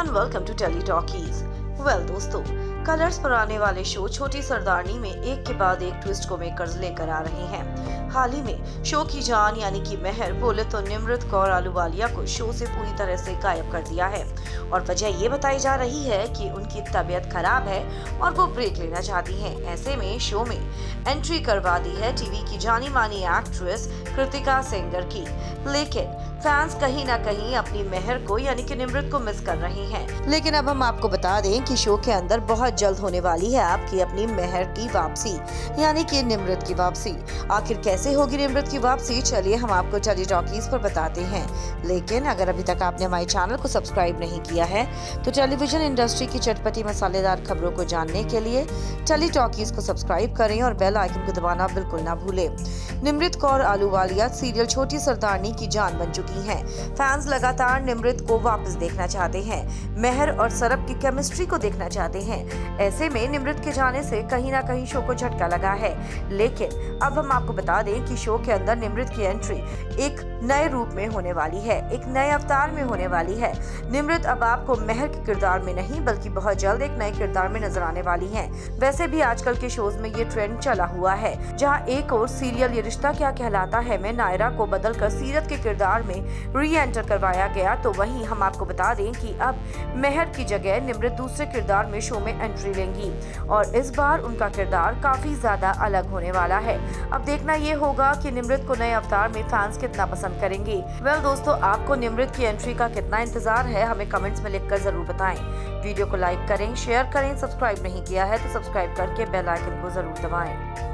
Welcome to Tele Talkies well दोस्तों Colors पर आने वाले शो छोटी सरदारनी में एक के बाद एक ट्विस्ट को मेकर्स लेकर आ रहे हैं। हाल ही में शो की जान यानी कि मेहर बोले तो निमृत कौर आलूवालिया को शो से पूरी तरह से गायब कर दिया है। और वजह ये बताई जा रही है कि उनकी तबीयत खराब है और वो ब्रेक लेना चाहती हैं। ऐसे में शो में एंट्री करवा दी है टीवी की जानी मानी एक्ट्रेस कृतिका सेंगर की। लेकिन फैंस कहीं ना कहीं अपनी मेहर को, यानी कि निमृत को मिस कर रहे हैं। लेकिन अब हम आपको बता दें कि शो के अंदर बहुत जल्द होने वाली है आपकी अपनी मेहर की वापसी, यानी कि निमृत की वापसी। आखिर कैसे होगी निमृत की वापसी? चलिए हम आपको टेली टॉकीज पर बताते हैं। लेकिन अगर अभी तक आपने हमारे चैनल को सब्सक्राइब नहीं किया है तो टेलीविज़न इंडस्ट्री की चटपटी मसालेदार खबरों को जानने के लिए टेली टॉकीज को सब्सक्राइब करें और बेल आइकन को दबाना बिल्कुल ना भूलें। निमृत कौर आलूवालिया सीरियल छोटी सरदारनी की जान बन चुकी हैं। फैंस लगातार निमृत को वापस देखना चाहते हैं। मेहर और सरब की केमिस्ट्री को देखना चाहते हैं। ऐसे में निमृत के जाने से कहीं ना कहीं शो को झटका लगा है। लेकिन अब हम आपको बता दें कि शो के अंदर निमृत की एंट्री एक नए रूप में होने वाली है, एक नए अवतार में होने वाली है। निमृत अब आपको मेहर के किरदार में नहीं, बल्कि बहुत जल्द एक नए किरदार में नज़र आने वाली है। वैसे भी आजकल के शोज़ में ये ट्रेंड चला हुआ है, जहाँ एक और सीरियल ये रिश्ता क्या कहलाता है में नायरा को बदलकर सीरत के किरदार में री एंटर करवाया गया तो वहीं हम आपको बता दें कि अब मेहर की जगह निमृत दूसरे किरदार में शो में एंट्री लेंगी और इस बार उनका किरदार काफ़ी ज़्यादा अलग होने वाला है। अब देखना ये होगा कि निमृत को नए अवतार में फैंस कितना पसंद करेंगे। वेल well, दोस्तों आपको निमृत की एंट्री का कितना इंतज़ार है हमें कमेंट्स में लिखकर ज़रूर बताएँ। वीडियो को लाइक करें शेयर करें सब्सक्राइब नहीं किया है तो सब्सक्राइब करके बेल आइकन को ज़रूर दबाएँ।